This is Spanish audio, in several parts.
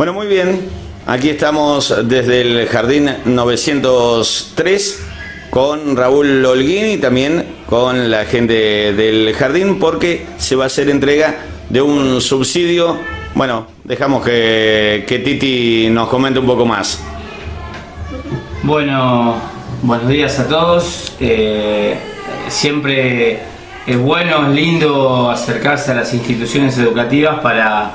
Bueno, muy bien. Aquí estamos desde el Jardín 903 con Raúl Holguín y también con la gente del jardín porque se va a hacer entrega de un subsidio. Bueno, dejamos que, que Titi nos comente un poco más. Bueno, buenos días a todos. Eh, siempre es bueno, es lindo acercarse a las instituciones educativas para,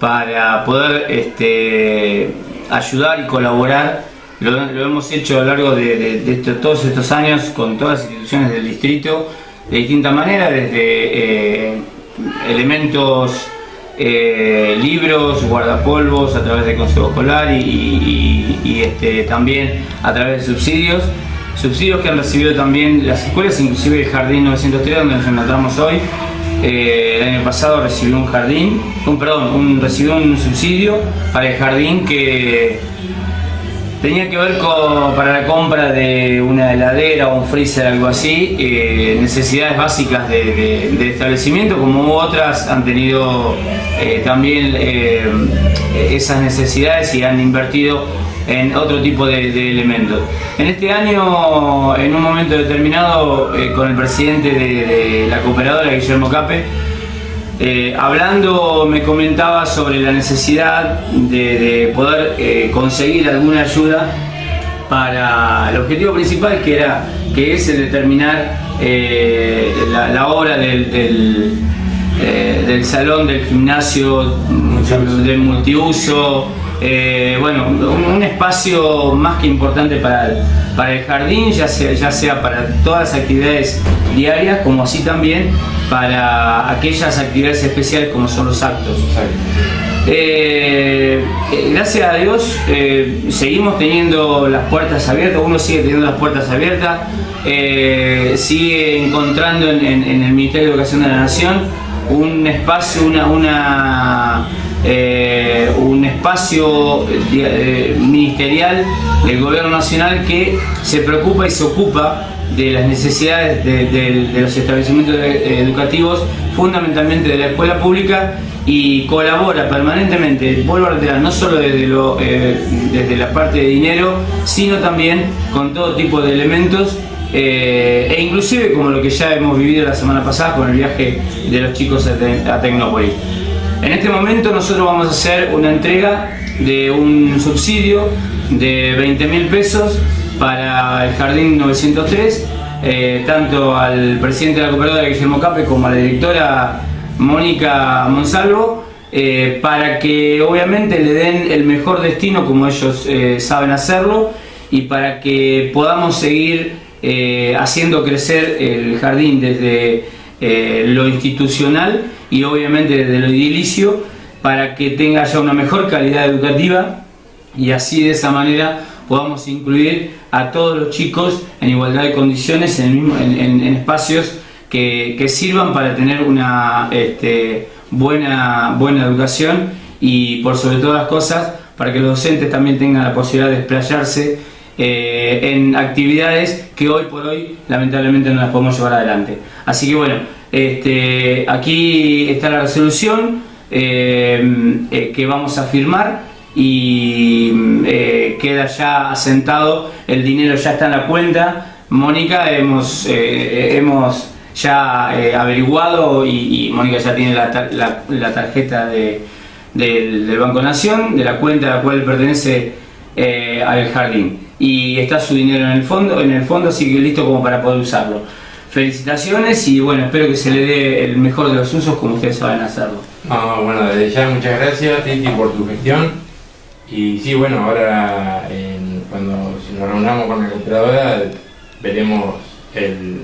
para poder este, ayudar y colaborar. Lo, hemos hecho a lo largo de, todos estos años con todas las instituciones del distrito de distinta manera, desde eh, elementos, eh, libros, guardapolvos a través del Consejo Escolar y, este, también a través de subsidios. Subsidios que han recibido también las escuelas, inclusive el Jardín 903 donde nos encontramos hoy. Eh, el año pasado recibió un jardín, un, perdón, un, recibió un subsidio para el jardín que tenía que ver con, para la compra de una heladera o un freezer, algo así, eh, necesidades básicas de, establecimiento, como otras han tenido eh, también esas necesidades y han invertido en otro tipo de, elementos. En este año, en un momento determinado, eh, con el presidente de, la cooperadora, Guillermo Cape, eh, hablando me comentaba sobre la necesidad de, poder eh, conseguir alguna ayuda para el objetivo principal que era que es el determinar la, obra del, del, salón del gimnasio del multiuso eh, bueno, un, espacio más que importante para el, para el jardín, ya sea, ya sea para todas las actividades diarias, como así también para aquellas actividades especiales como son los actos. Eh, eh, gracias a Dios seguimos teniendo las puertas abiertas, uno sigue teniendo las puertas abiertas, sigue encontrando en, el Ministerio de Educación de la Nación un espacio, una, una eh, un espacio eh, ministerial del gobierno nacional que se preocupa y se ocupa de las necesidades de, los establecimientos educativos, fundamentalmente de la escuela pública, y colabora permanentemente, vuelvo a reiterar, no solo desde, lo, eh, desde la parte de dinero, sino también con todo tipo de elementos e inclusive como lo que ya hemos vivido la semana pasada con el viaje de los chicos a Tecnópolis. En este momento nosotros vamos a hacer una entrega de un subsidio de 20 mil pesos para el Jardín 903, eh, tanto al presidente de la cooperadora Guillermo Cape como a la directora Mónica Monsalvo, eh, para que obviamente le den el mejor destino como ellos eh, saben hacerlo y para que podamos seguir haciendo crecer el jardín desde lo institucional y obviamente desde lo edilicio para que tenga ya una mejor calidad educativa y así de esa manera podamos incluir a todos los chicos en igualdad de condiciones en, espacios que, sirvan para tener una este, buena, buena educación y por sobre todas las cosas para que los docentes también tengan la posibilidad de explayarse eh, en actividades que hoy por hoy lamentablemente no las podemos llevar adelante. Así que bueno, este, aquí está la resolución eh, eh, que vamos a firmar y queda ya asentado, el dinero ya está en la cuenta. Mónica, hemos, hemos ya averiguado y, Mónica ya tiene la, tarjeta del, del, Banco Nación, de la cuenta a la cual pertenece al jardín y está su dinero en el fondo, en el fondo así que listo como para poder usarlo. Felicitaciones y bueno, espero que se le dé el mejor de los usos como ustedes saben hacerlo. bueno, desde ya muchas gracias Titi por tu gestión y sí, bueno, ahora cuando nos reunamos con la computadora veremos el,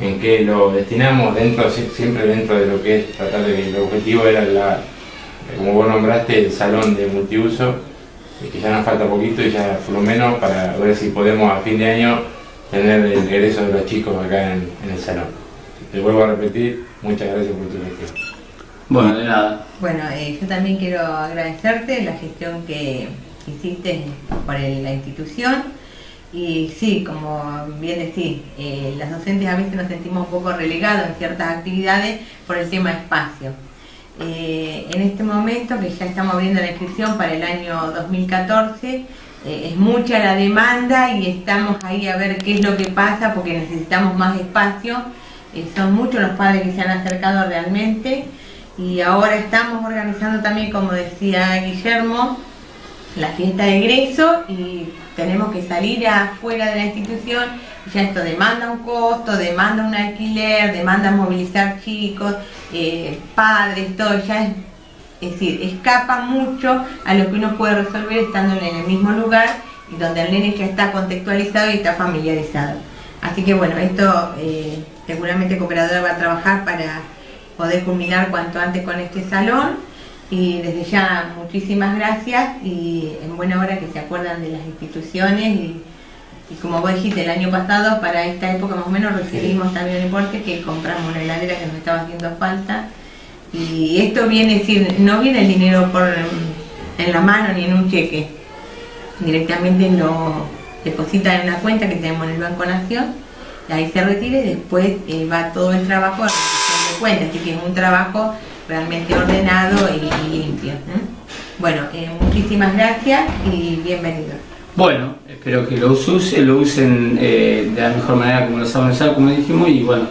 en qué lo destinamos dentro siempre dentro de lo que es tratar de el objetivo era la, como vos nombraste, el salón de multiuso que ya nos falta poquito y ya por lo menos para ver si podemos a fin de año tener el regreso de los chicos acá en, el salón. Te vuelvo a repetir, muchas gracias por tu gestión. Bueno, de nada. Bueno, eh, yo también quiero agradecerte la gestión que hiciste por la institución y sí, como bien decís, eh, las docentes a veces nos sentimos un poco relegados en ciertas actividades por el tema espacio Eh, en este momento, que ya estamos abriendo la inscripción para el año 2014, eh, es mucha la demanda y estamos ahí a ver qué es lo que pasa porque necesitamos más espacio. Eh, son muchos los padres que se han acercado realmente y ahora estamos organizando también, como decía Guillermo, la fiesta de egreso y tenemos que salir afuera de la institución. Ya esto demanda un costo, demanda un alquiler, demanda movilizar chicos, eh, padres, todo. Ya es, es decir, escapa mucho a lo que uno puede resolver estando en el mismo lugar y donde el nene ya está contextualizado y está familiarizado. Así que bueno, esto eh, seguramente Cooperadora va a trabajar para poder culminar cuanto antes con este salón y desde ya muchísimas gracias y en buena hora que se acuerdan de las instituciones y, como vos dijiste el año pasado para esta época más o menos recibimos también el importe que compramos una heladera que nos estaba haciendo falta. Y esto viene decir no viene el dinero por en la mano ni en un cheque. Directamente lo depositan en una cuenta que tenemos en el Banco Nación y ahí se retira y después eh, va todo el trabajo a la de cuenta así que es un trabajo realmente ordenado y, limpio. ¿eh? Bueno, eh, muchísimas gracias y bienvenidos. Bueno, espero que lo usen, lo usen eh, de la mejor manera como lo saben usar, como dijimos, y bueno,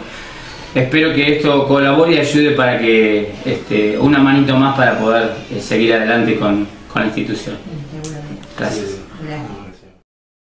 espero que esto colabore y ayude para que este, una manito más para poder seguir adelante con, con la institución. Gracias.